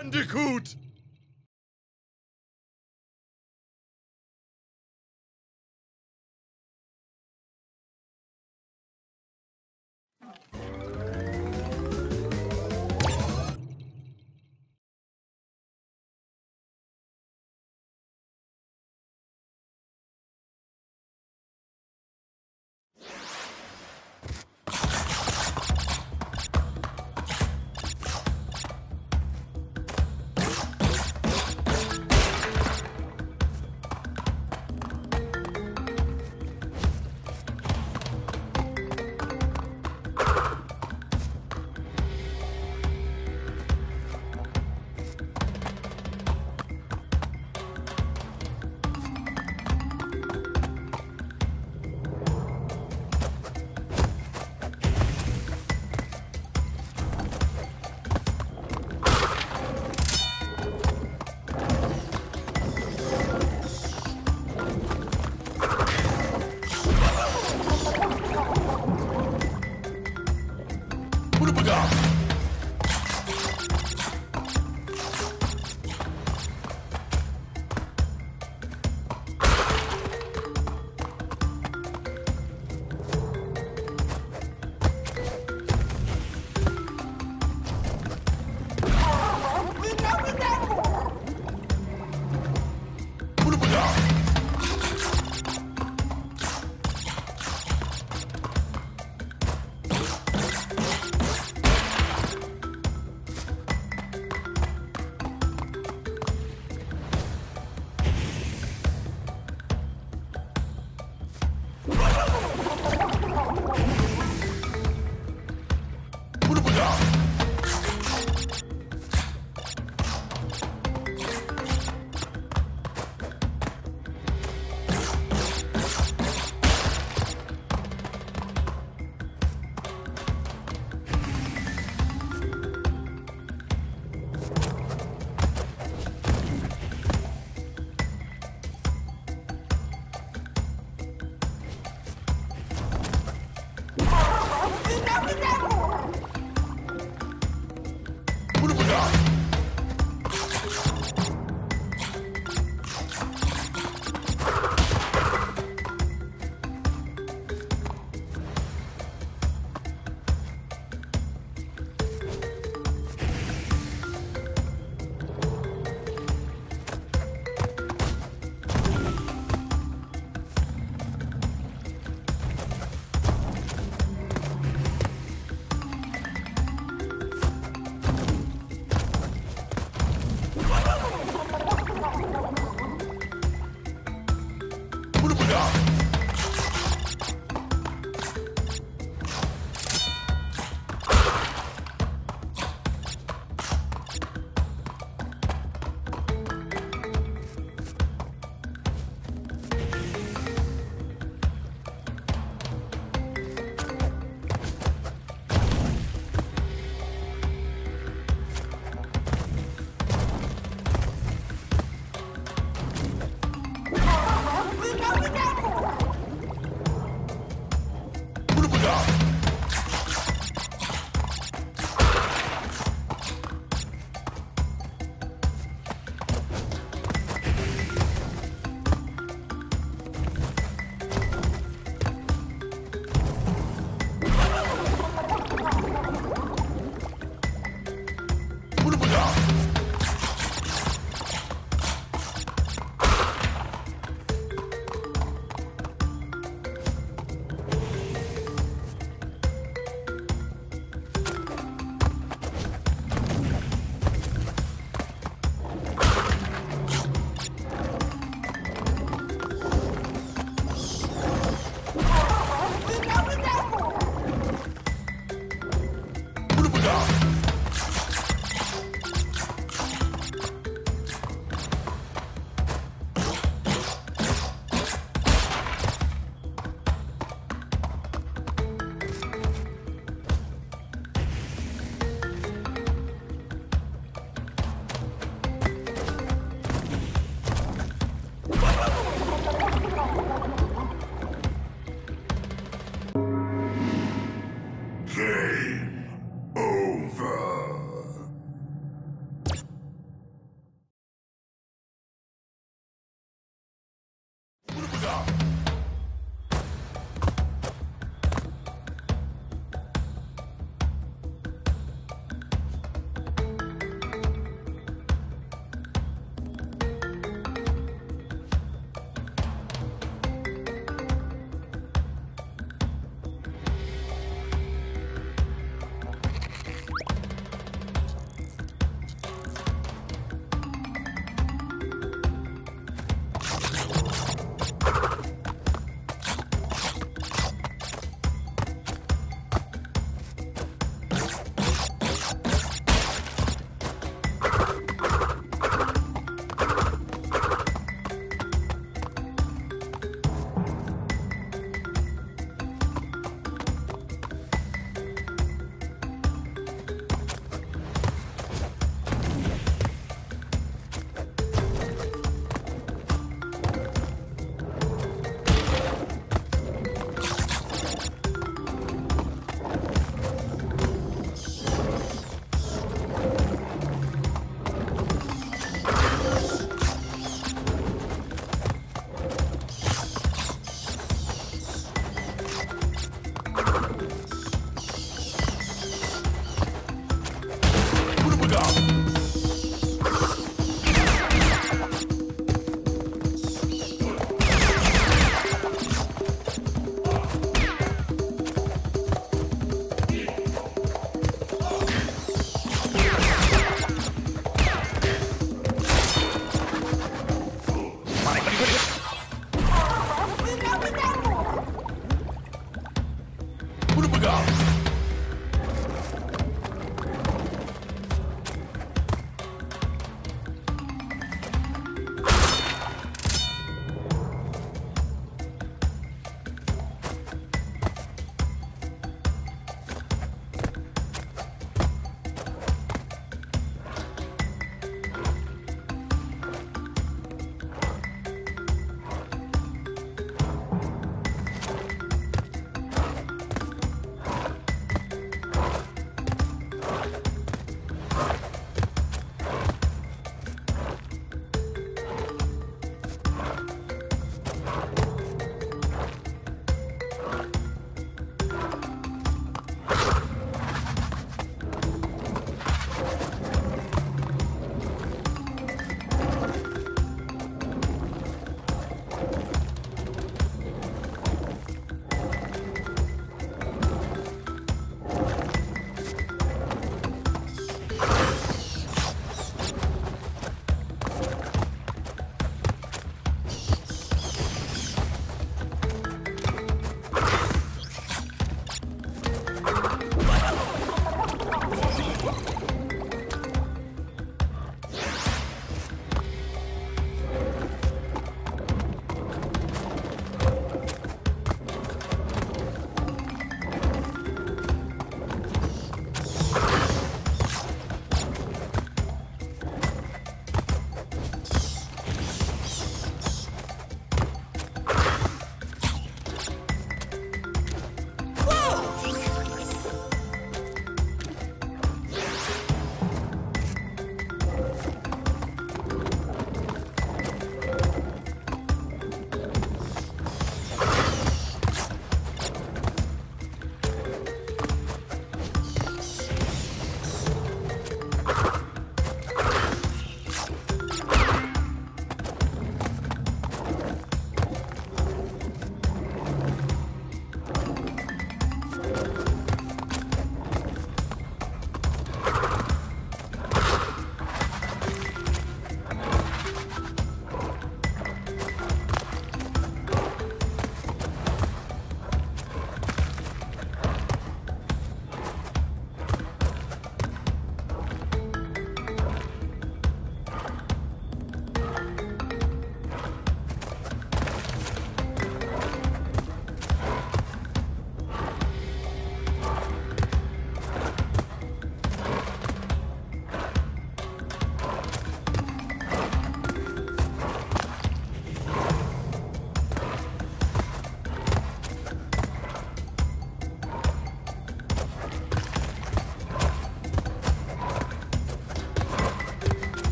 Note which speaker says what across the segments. Speaker 1: Bandicoot!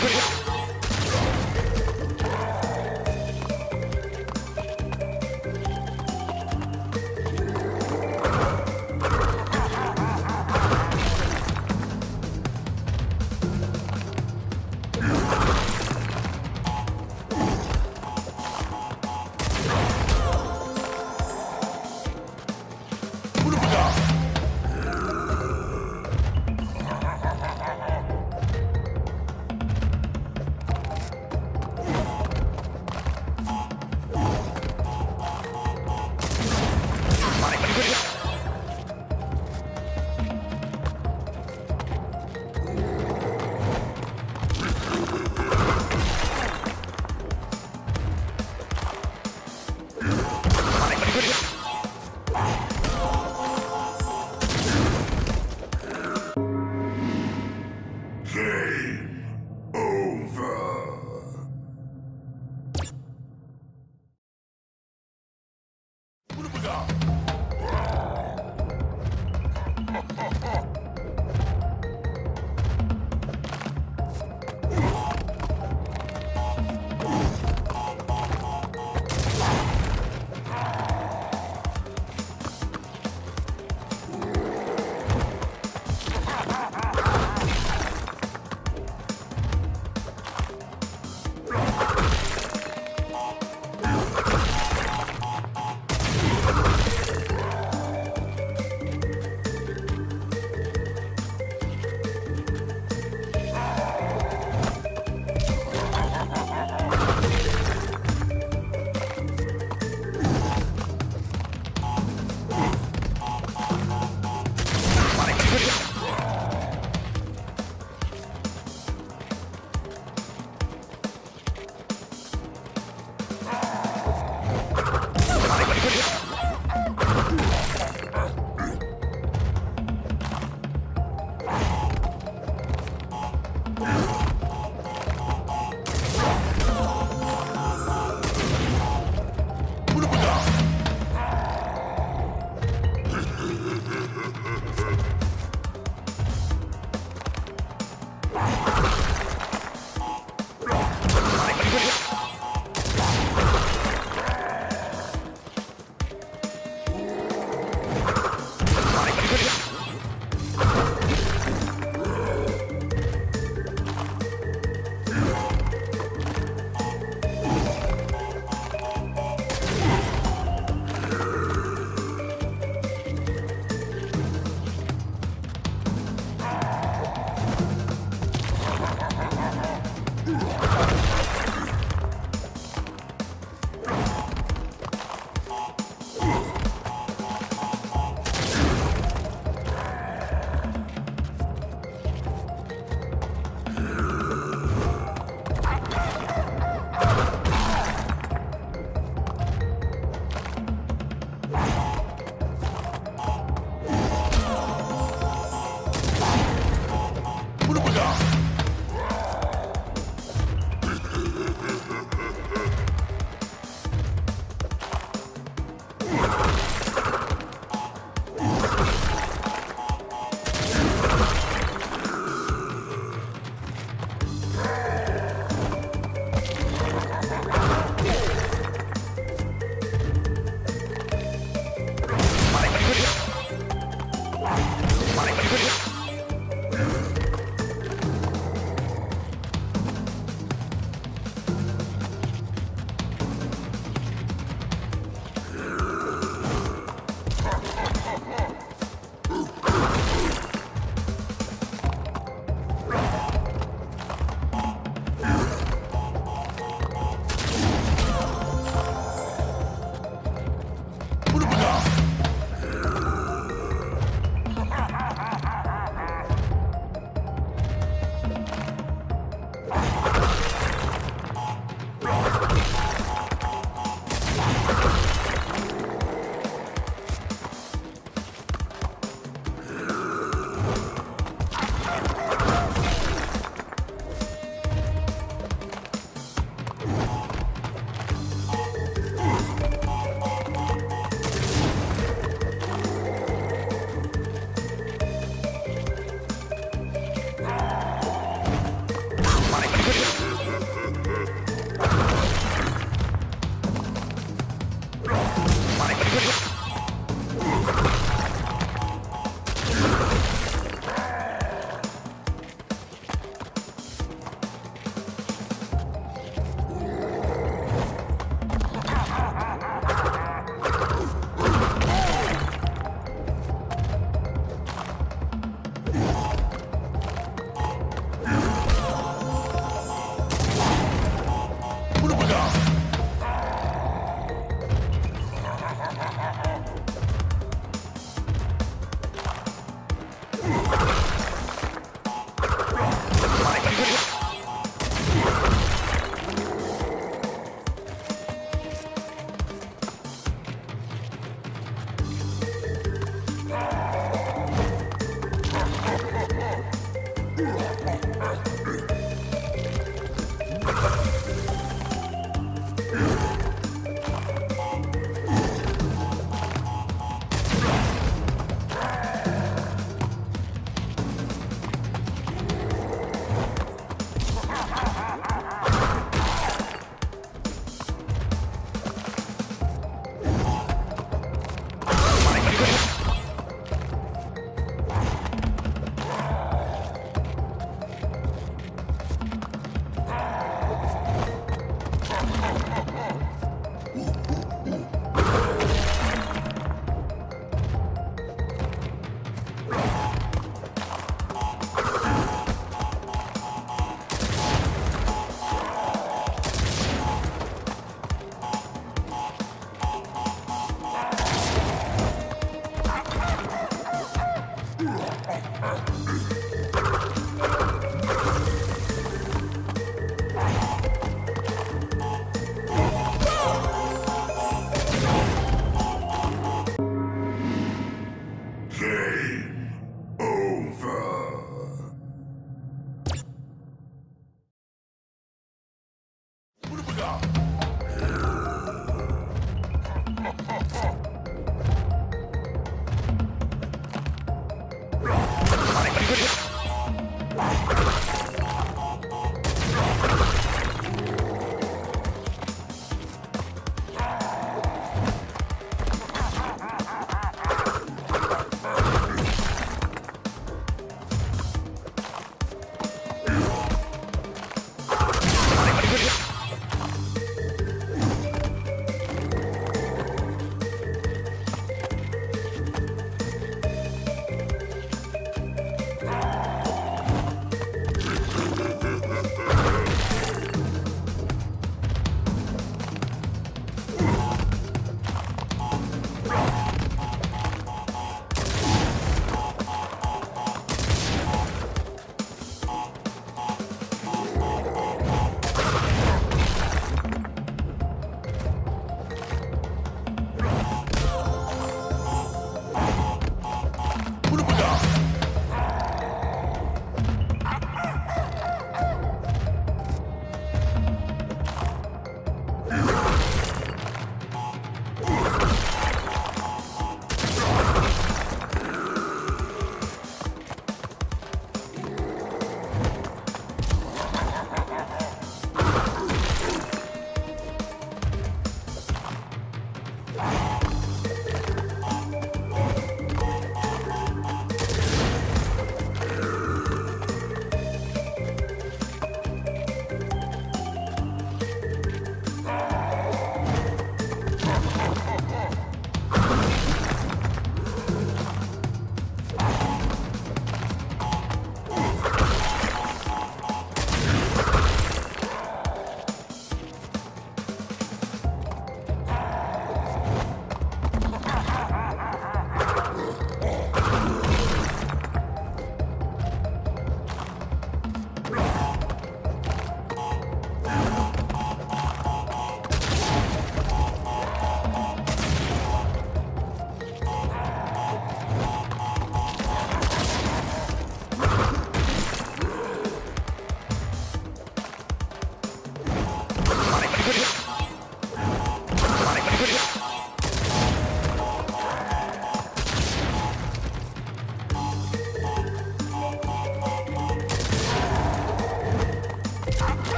Speaker 1: Great.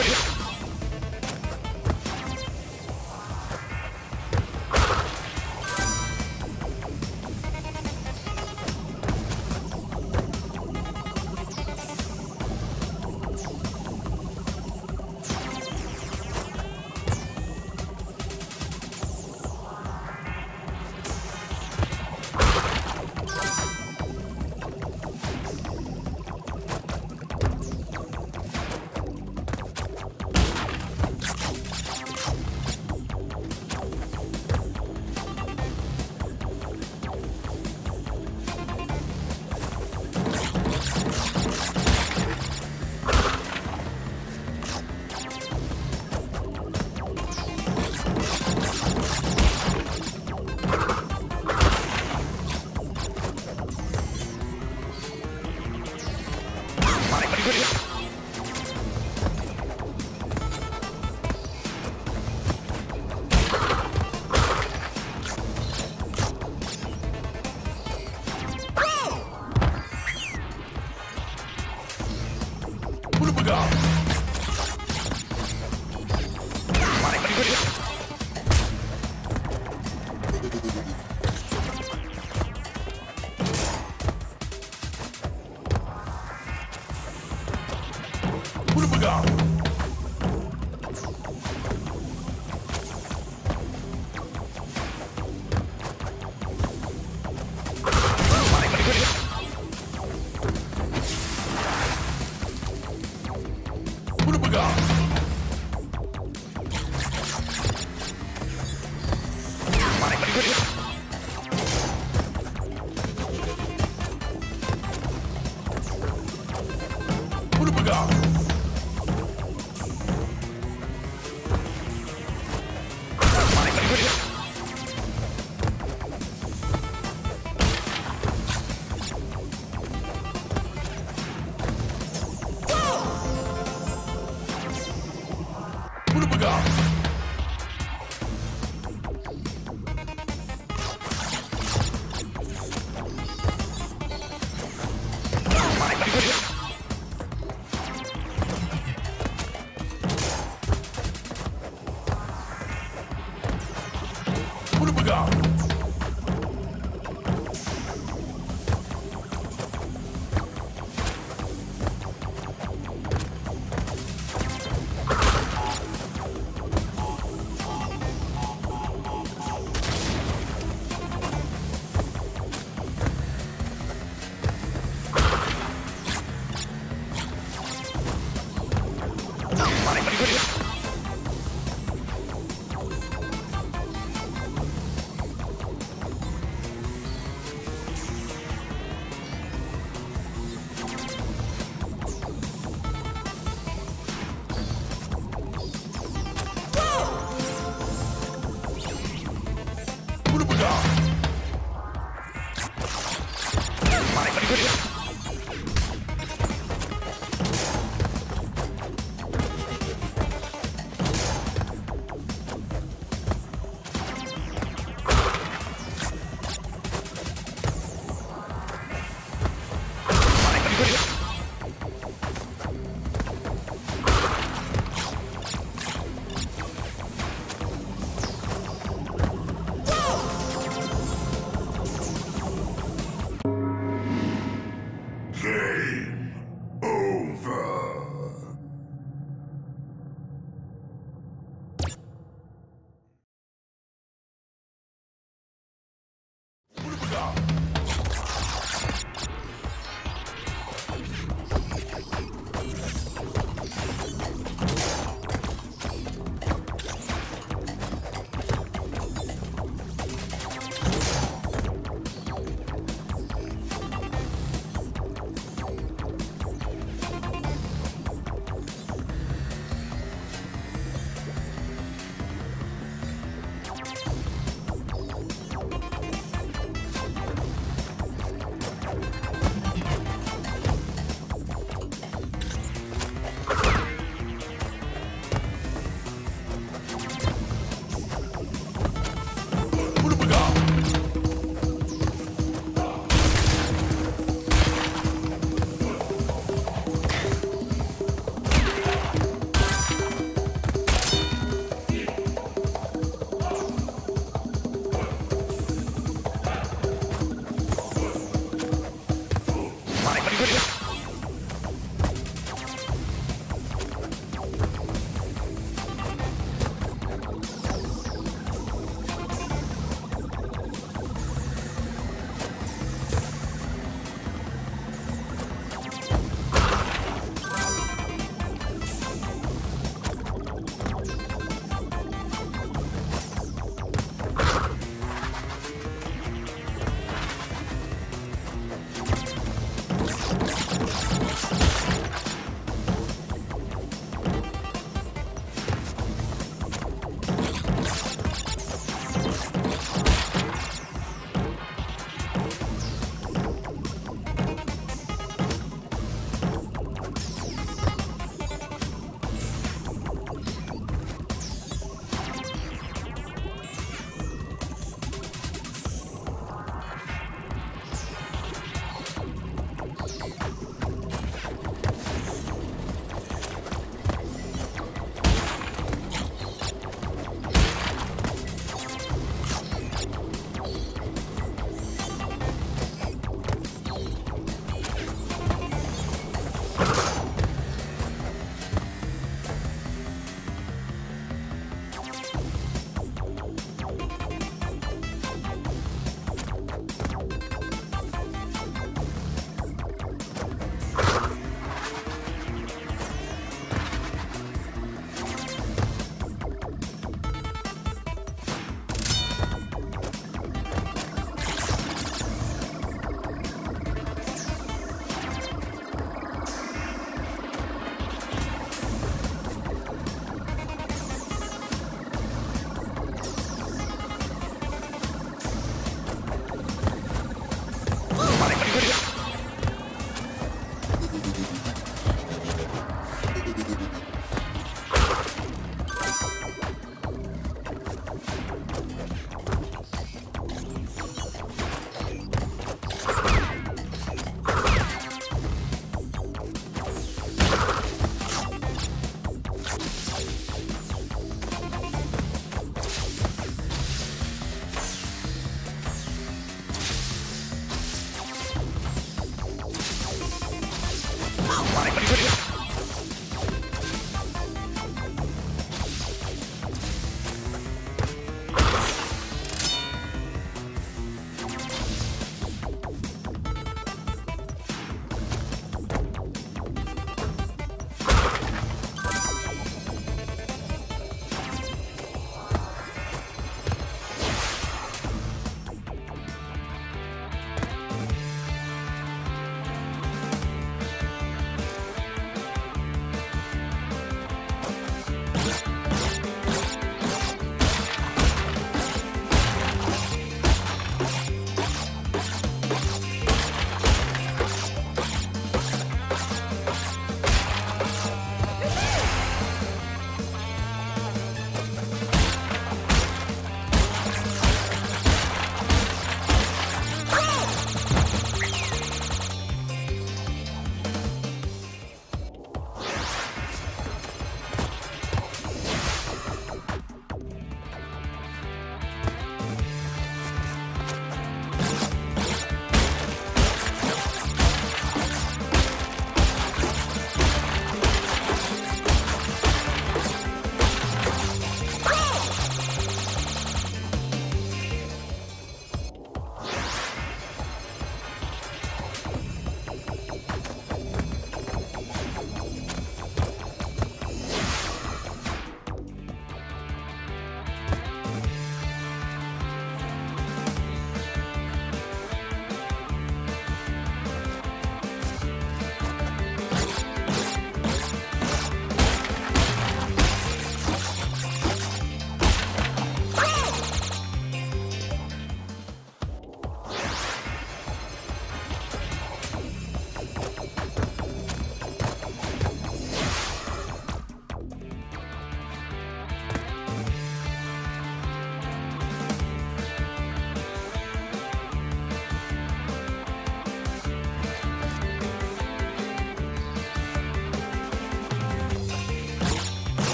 Speaker 2: Quick.